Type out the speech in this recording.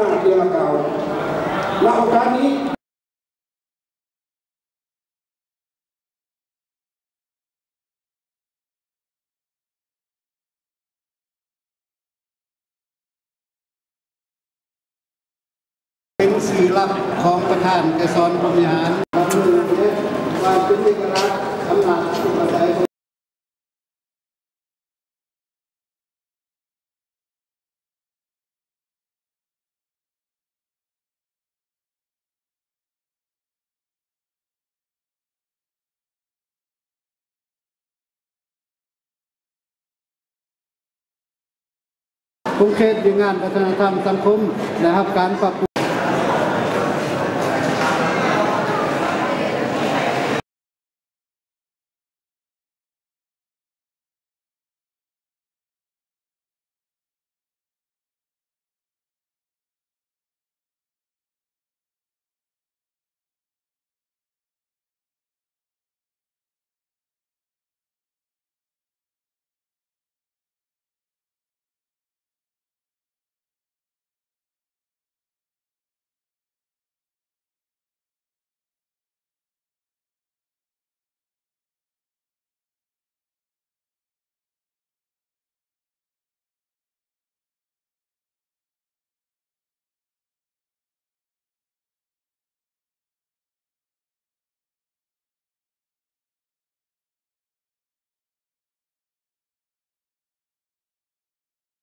้าเดียวเก่าและโอกาสนี้เป็นสื่อลับของประธานกระทรวงบริหาน กรุงเทพดีงานวัฒนธรรมสังคมนะครับการปรับปรุง